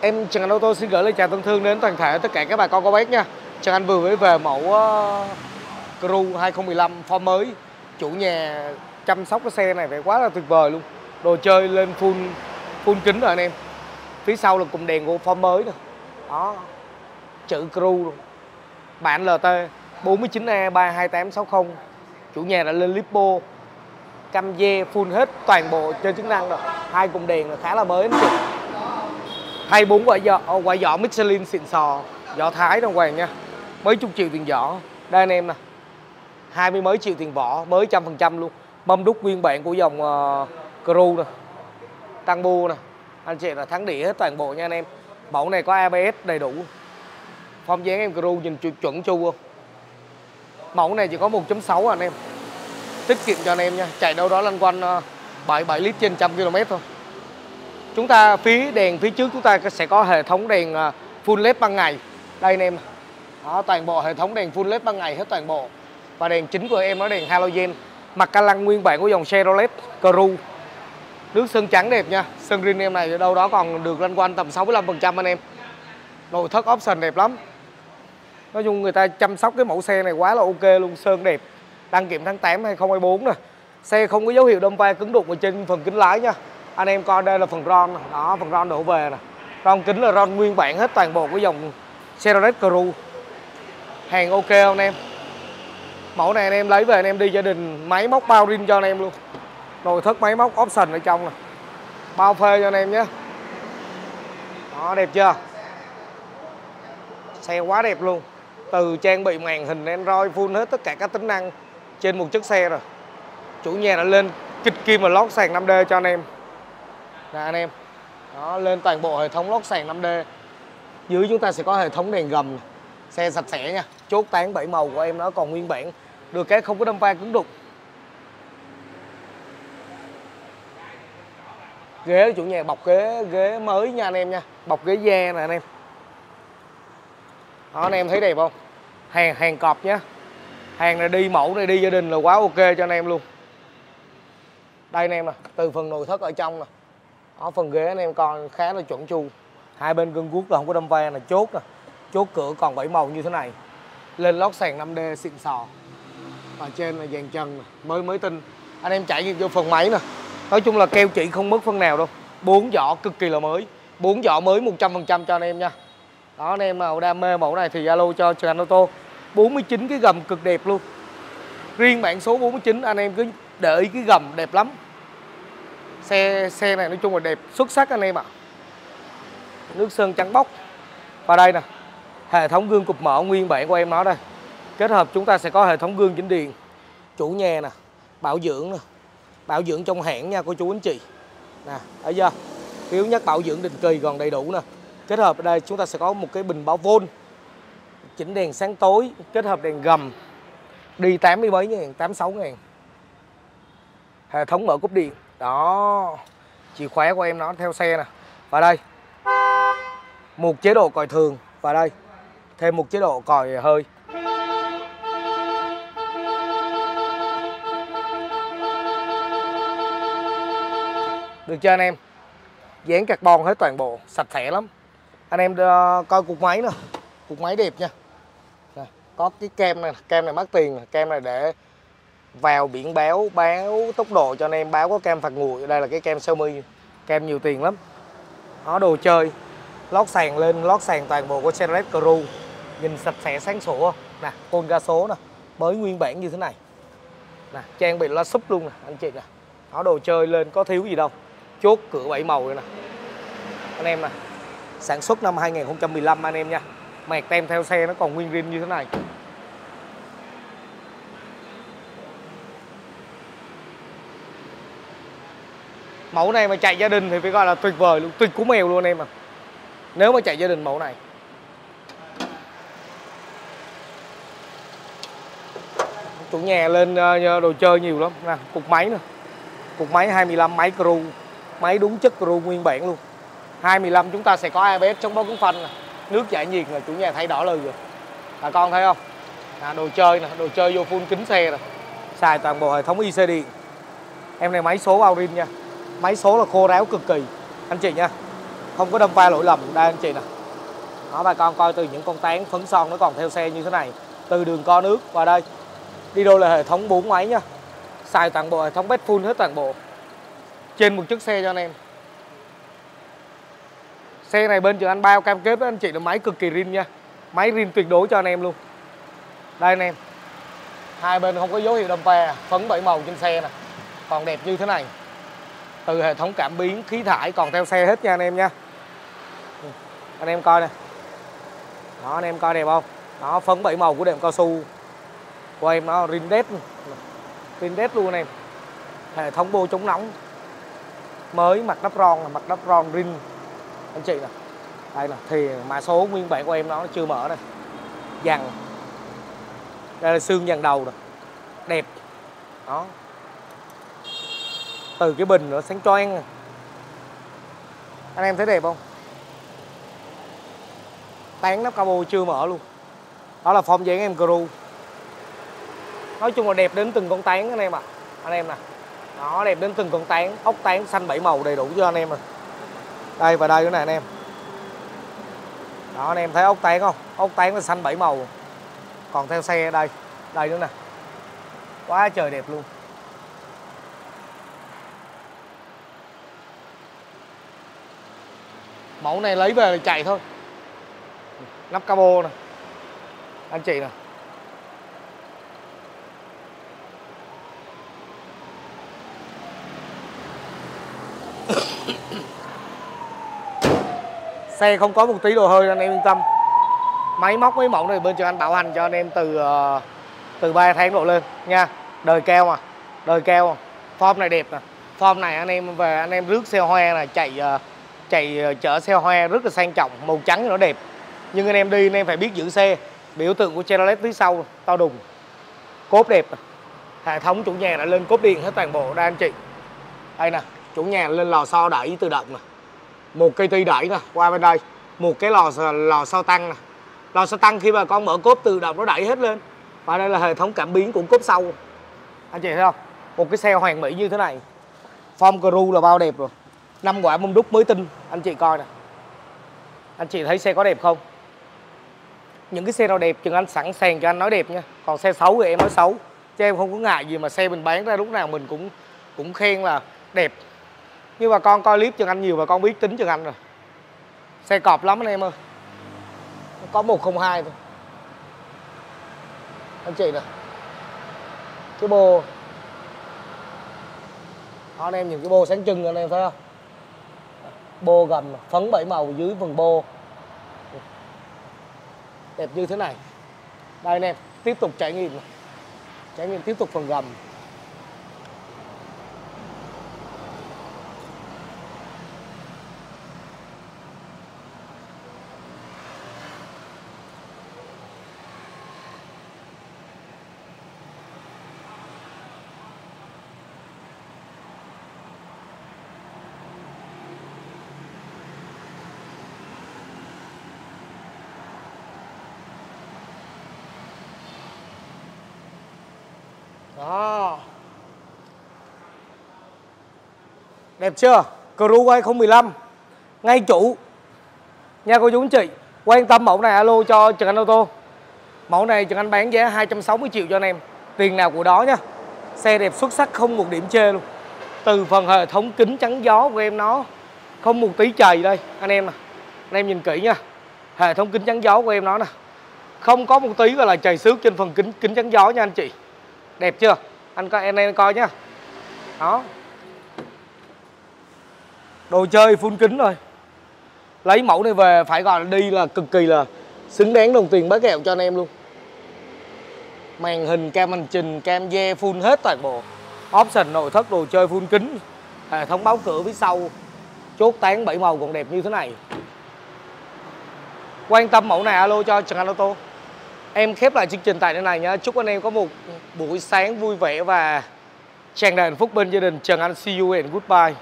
Em Trần Anh Ô tô xin gửi lời chào thân thương đến toàn thể tất cả các bà con cô bác nha. Trần Anh vừa mới về mẫu uh, Crew 2015 form mới. Chủ nhà chăm sóc cái xe này phải quá là tuyệt vời luôn. Đồ chơi lên full full kính rồi anh em. Phía sau là cùng đèn của form mới nè. Đó. Chữ Crew luôn. Bản LT 49A 32860. Chủ nhà đã lên lipo cam dê full hết toàn bộ trên chức năng rồi hai cùng đèn là khá là mới anh chị thay bốn quả giỏ, ờ, quả giỏ Michelin xịn sò giỏ Thái đồng hoàng nha. Mấy chục triệu tiền giỏ, đây anh em nè. Hai mươi mấy triệu tiền vỏ mới trăm phần trăm luôn. Mâm đúc nguyên bản của dòng ờ, uh, Crew nè. Tăng bu nè. Anh chị là thắng đĩa hết toàn bộ nha anh em. Mẫu này có ABS đầy đủ. Phong dáng em Crew nhìn chuẩn, chuẩn chu không? Mẫu này chỉ có 1.6 à anh em. Tiết kiệm cho anh em nha. Chạy đâu đó lăn quanh ờ, 7 7 lít trên trăm km thôi chúng ta phía đèn phía trước chúng ta sẽ có hệ thống đèn à, full led ban ngày. Đây anh em. Đó, toàn bộ hệ thống đèn full led ban ngày hết toàn bộ. Và đèn chính của em nó đèn halogen. Mặt ca lăng nguyên bản của dòng Chevrolet Cruze nước sơn trắng đẹp nha. Sơn green em này đâu đó còn được lăn quanh tầm 65 phần trăm anh em. Nội thất option đẹp lắm. Nói chung người ta chăm sóc cái mẫu xe này quá là ok luôn, sơn đẹp. Đăng kiểm tháng 8 2024 nè. Xe không có dấu hiệu đâm va cứng đụng ở trên phần kính lái nha anh em coi đây là phần ron đó, phần ron đổ về nè. Ron kính là ron nguyên bản hết toàn bộ của dòng Chevrolet Cruze hàng ok không anh em? Mẫu này anh em lấy về anh em đi gia đình, máy móc bao rin cho anh em luôn. Nội thất, máy móc, option ở trong nè. Bao phê cho anh em nhé. Đó, đẹp chưa? Xe quá đẹp luôn. Từ trang bị màn hình Android full hết tất cả các tính năng trên một chiếc xe rồi. Chủ nhà đã lên kịch kim và lót sàn 5D cho anh em nè anh em. Đó, lên toàn bộ hệ thống lót sàn 5D dưới chúng ta sẽ có hệ thống đèn gầm xe sạch sẽ nha. Chốt tán bảy màu của em nó còn nguyên bản. Được cái không có đâm va cứng đục. Ghế, chủ nhà bọc ghế ghế mới nha anh em nha. Bọc ghế da nè anh em. Đó, anh em thấy đẹp không? Hàng hàng cọp nhé hàng này đi mẫu này đi gia đình là quá ok cho anh em luôn. Đây anh em nè, từ phần nội thất ở trong nè đó phần ghế anh em coi khá là chuẩn chu. Hai bên gân guốc là không có đâm ve là chốt nè. Chốt cửa còn bảy màu như thế này. Lên lót sàn 5D xịn sò. Và trên là dàn chân nè. Mới mới tinh anh em trải nghiệm vô phần máy nè. Nói chung là keo chỉ không mất phân nào đâu. Bốn vỏ cực kỳ là mới. Bốn vỏ mới 100% cho anh em nha. Đó, anh em nào đam mê mẫu này thì alo cho Trần Anh ô tô 49 cái gầm cực đẹp luôn. Riêng bản số 49 anh em cứ để ý cái gầm đẹp lắm xe xe này nói chung là đẹp, xuất sắc anh em ạ. À. nước sơn trắng bóc. Và đây nè, hệ thống gương cục mở nguyên bản của em nó đây. Kết hợp chúng ta sẽ có hệ thống gương chỉnh điện, chủ nhà nè, bảo dưỡng nè, bảo dưỡng trong hãng nha cô chú anh chị. Nè, thấy chưa? Phiếu nhất bảo dưỡng định kỳ còn đầy đủ nè. Kết hợp ở đây chúng ta sẽ có một cái bình báo vôn, chỉnh đèn sáng tối, kết hợp đèn gầm, đi 80 mấy ngàn 86 ngàn. Hệ thống mở cúp điện đó. Chìa khóa của em nó theo xe nè. Và đây. Một chế độ còi thường. Và đây. Thêm một chế độ còi hơi. Được chưa anh em? Dán carbon hết toàn bộ. Sạch sẽ lắm. Anh em ờ, coi cục máy nè cục máy đẹp nha. Nè, có cái kem này kem này mắc tiền kem này để vào biển báo báo tốc độ, cho anh em báo có kem phạt nguội. Đây là cái kem Xiaomi, kem nhiều tiền lắm. Nó đồ chơi. Lót sàn lên, lót sàn toàn bộ của Chevrolet Cruze nhìn sạch sẽ, sáng sủa. Nè côn ga số nè, mới nguyên bản như thế này. Nè, trang bị loa súp luôn nè, anh chị nè. Nó đồ chơi lên, có thiếu gì đâu. Chốt cửa bảy màu rồi nè. Anh em nè, sản xuất năm 2015 anh em nha. Mẹt tem theo xe nó còn nguyên rim như thế này. Mẫu này mà chạy gia đình thì phải gọi là tuyệt vời luôn tuyệt cú mèo luôn em à nếu mà chạy gia đình mẫu này. Chủ nhà lên ờ, đồ chơi nhiều lắm. Nè cục máy nè cục máy 25 máy crew máy đúng chất crew nguyên bản luôn. 25 chúng ta sẽ có ABS chống bó cứng phanh nè. Nước giải nhiệt là chủ nhà thay đỏ lời rồi. Bà con thấy không? À, đồ chơi nè đồ chơi vô full kính xe nè. Xài toàn bộ hệ thống IC điện. Em này máy số bao rin nha máy số là khô ráo cực kỳ. Anh chị nha, không có đâm va lỗi lầm. Đây anh chị nè. Đó, bà con coi từ những con tán phấn son nó còn theo xe như thế này. Từ đường co nước qua đây. Đi đôi là hệ thống 4 máy nha. Xài toàn bộ hệ thống bed full hết toàn bộ. Trên một chiếc xe cho anh em. Xe này bên trường anh bao cam kết với anh chị là máy cực kỳ rin nha. Máy rin tuyệt đối cho anh em luôn. Đây anh em. Hai bên không có dấu hiệu đâm pha phấn bảy màu trên xe nè. Còn đẹp như thế này từ hệ thống cảm biến khí thải còn theo xe hết nha anh em nha. Anh em coi nè. Đó, anh em coi đẹp không? Đó, phấn bảy màu của đệm cao su. Của em nó rindet rindet luôn anh em. Hệ thống bô chống nóng. Mới mặt đắp ron là mặt đắp ron rin. Anh chị nè. Đây nè, thì mã số nguyên bản của em nó chưa mở này dằn đây là xương dàn đầu nè. Đẹp. Đó từ cái bình nó sáng choang. Anh em thấy đẹp không? Tán nắp cabo chưa mở luôn. Đó là form dáng em crew nói chung là đẹp đến từng con tán anh em ạ. À. anh em nè. Đó, đẹp đến từng con tán. Ốc tán xanh bảy màu đầy đủ cho anh em rồi. Đây và đây nữa nè anh em. Đó, anh em thấy ốc tán không? Ốc tán nó xanh bảy màu. Còn theo xe đây. Đây nữa nè. Quá trời đẹp luôn. Mẫu này lấy về là chạy thôi. Nắp cabo nè anh chị nè xe không có một tí đồ hơi anh em yên tâm. Máy móc mấy mẫu này bên trường anh bảo hành cho anh em từ ờ, từ 3 tháng độ lên nha. Đời keo mà đời keo form này đẹp nè. Form này anh em về anh em rước xe hoa là chạy uh, chạy ờ, chở xe hoa rất là sang trọng, màu trắng nó đẹp. Nhưng anh em đi, anh em phải biết giữ xe. Biểu tượng của Chevrolet phía sau, to đùng. Cốp đẹp. Hệ thống chủ nhà đã lên cốp điện hết toàn bộ đây anh chị. Đây nè, chủ nhà lên lò xo đẩy tự động nè. Một cây ti đẩy nè, qua bên đây. Một cái lò lò xo tăng nè. Lò xo tăng khi mà con mở cốp tự động nó đẩy hết lên. Và đây là hệ thống cảm biến của cốp sau. Anh chị thấy không? Một cái xe hoàn mỹ như thế này. Form crew là bao đẹp rồi năm quả mông đúc mới tinh anh chị coi nè. Anh chị thấy xe có đẹp không? Những cái xe nào đẹp chừng anh sẵn sàng cho anh nói đẹp nha. Còn xe xấu thì em nói xấu. Chứ em không có ngại gì mà xe mình bán ra lúc nào mình cũng cũng khen là đẹp. Nhưng mà con coi clip chừng anh nhiều và con biết tính chừng anh rồi. Xe cọp lắm anh em ơi. Có 102 thôi. Anh chị nè. Cái bô. Đó, anh em nhìn cái bô sáng trưng anh em thấy không? Bô gầm, phấn bảy màu dưới phần bô. Đẹp như thế này. Đây anh em, tiếp tục trải nghiệm. Trải nghiệm tiếp tục phần gầm. Đó. Đẹp chưa? Crew 2015 Ngay chủ. Nha cô chú anh chị, Quan tâm mẫu này alo cho Trần Anh ô tô. Mẫu này Trần Anh bán giá 260 triệu cho anh em. Tiền nào của đó nha Xe đẹp xuất sắc không một điểm chê luôn. Từ phần hệ thống kính chắn gió của em nó, Không một tí trời đây, Anh em nè. Anh em nhìn kỹ nha. Hệ thống kính chắn gió của em nó nè. Không có một tí gọi là trời xước trên phần kính kính chắn gió nha anh chị đẹp chưa? Anh coi anh em coi nhá. Đó. Đồ chơi full kính rồi lấy mẫu này về phải gọi là đi là cực kỳ là xứng đáng đồng tiền bá kẹo cho anh em luôn. Màn hình, cam hành trình, cam dê full hết toàn bộ. Option, nội thất, đồ chơi full kính, hệ thống báo cửa phía sau. Chốt tán bảy màu còn đẹp như thế này. Quan tâm mẫu này, alo cho Trần Anh Ô tô. Em khép lại chương trình tại nơi này nhé. Chúc anh em có một buổi sáng vui vẻ và tràn đầy hạnh phúc bên gia đình. Trần Anh, see you and goodbye.